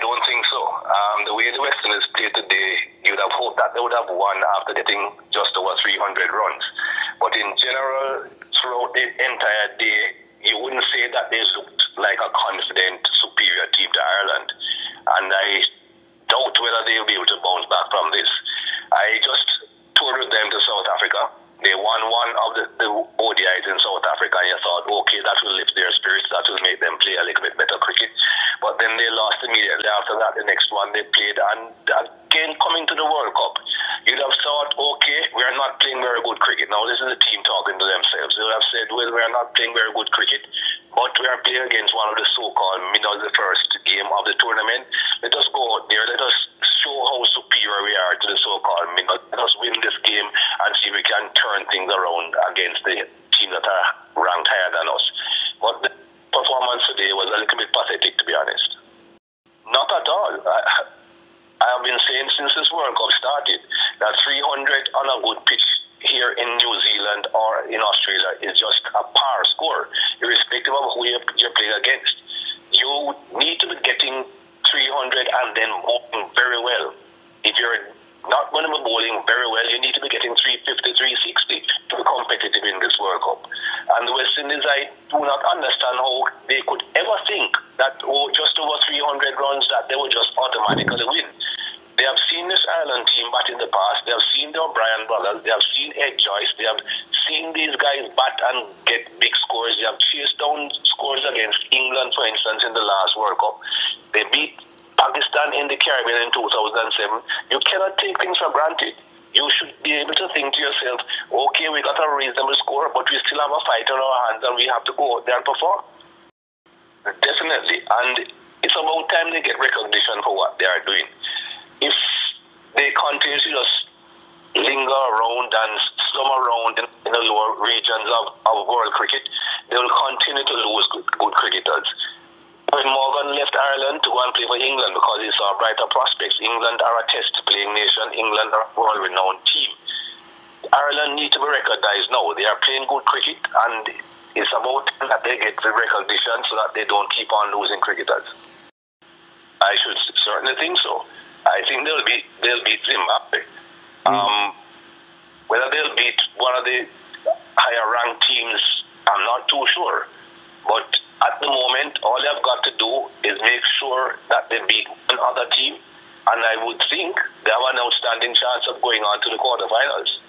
don't think so. Um, the way the West Indies played today, you'd have hoped that they would have won after getting just over 300 runs. But in general, throughout the entire day, you wouldn't say that they looked like a confident, superior team to Ireland. And I doubt whether they'll be able to bounce back from this. I just toured them to South Africa they won one of the, the ODIs in South Africa, and you thought, okay, that will lift their spirits, that will make them play a little bit better cricket. But then they lost immediately after that. The next one they played, and again coming to the World Cup, you'd have thought, okay, we are not playing very good cricket. Now this is the team talking to themselves. They would have said, well, we are not playing very good cricket, but we are playing against one of the so-called, you know, the first game of the tournament. Let us go out there. Let us show how superior we are to the so-called, know, let us win this game and see if we can turn things around against the team that are ranked higher than us. But the performance today was a little bit pathetic, to be honest. Not at all. I, I have been saying since this World Cup started that 300 on a good pitch here in New Zealand or in Australia is just a par score, irrespective of who you're playing against. You need to be getting 300 and then moving very well. If you're not be bowling very well. You need to be getting 350, 360 to be competitive in this World Cup. And the West Indies, I do not understand how they could ever think that oh, just over 300 runs that they would just automatically win. They have seen this Ireland team bat in the past. They have seen the O'Brien brothers. They have seen Ed Joyce. They have seen these guys bat and get big scores. They have chased down scores against England, for instance, in the last World Cup. They beat Pakistan in the Caribbean in 2007, you cannot take things for granted. You should be able to think to yourself, okay, we got a reasonable score, but we still have a fight on our hands and we have to go out there and perform. Definitely. And it's about time they get recognition for what they are doing. If they continue to just linger around and slum around in, in the lower regions of, of world cricket, they will continue to lose good, good cricketers when Morgan left Ireland to go and play for England because he saw brighter prospects. England are a test playing nation. England are a world renowned team. Ireland need to be recognised now. They are playing good cricket and it's about time that they get the recognition so that they don't keep on losing cricketers. I should certainly think so. I think they'll beat they'll beat Zimbabwe. Mm. Um, whether they'll beat one of the higher ranked teams, I'm not too sure. But at the moment, all I've got to do is make sure that they beat another team, and I would think they have an outstanding chance of going on to the quarterfinals.